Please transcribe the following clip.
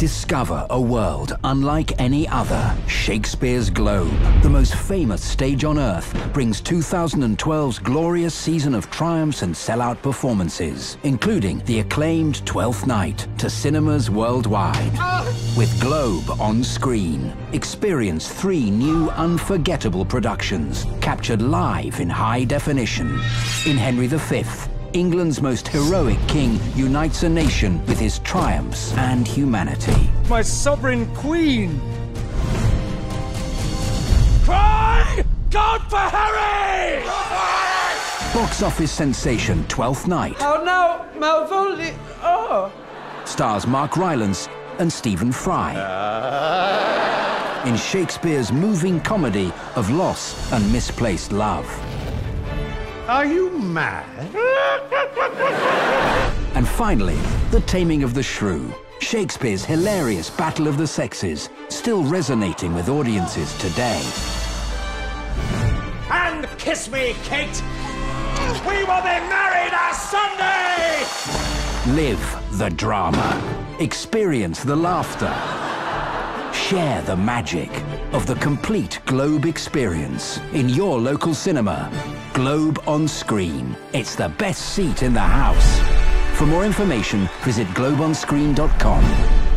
Discover a world unlike any other. Shakespeare's Globe, the most famous stage on earth, brings 2012's glorious season of triumphs and sellout performances, including the acclaimed Twelfth Night, to cinemas worldwide. With Globe on screen, experience three new unforgettable productions captured live in high definition. In Henry V, England's most heroic king unites a nation with his triumphs and humanity. My sovereign queen! Cry! God for Harry! Box office sensation Twelfth Night Oh no, Malvolio! Oh! stars Mark Rylance and Stephen Fry. Ah. In Shakespeare's moving comedy of loss and misplaced love. Are you mad? And finally, The Taming of the Shrew. Shakespeare's hilarious Battle of the Sexes, still resonating with audiences today. And kiss me, Kate! We will be married on Sunday! Live the drama. Experience the laughter. Share the magic of the complete Globe experience in your local cinema. Globe on screen. It's the best seat in the house. For more information, visit globeonscreen.com.